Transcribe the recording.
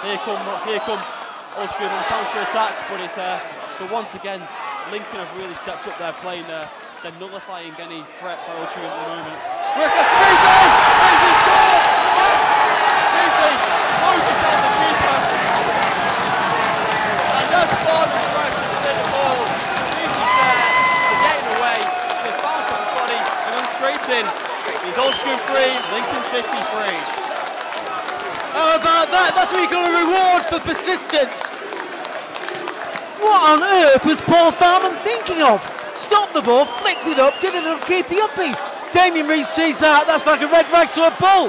Here come, here come Ulster on counter-attack, but it's uh, but once again, Lincoln have really stepped up their play there. Uh, they're nullifying any threat by Ulster at the moment. With the Beasley! Beasley scores! Beasley closes down the keeper. And as Barnes tries to the ball, Beasley's there, getting away. They've bounced off the body and then straight in. It's Altrincham 3, Lincoln City 3 about that? That's what you got a reward for persistence. What on earth was Paul Farman thinking of? Stopped the ball, flicked it up, did a little keepy uppy. Damian Reeves sees that, that's like a red rag to a bull.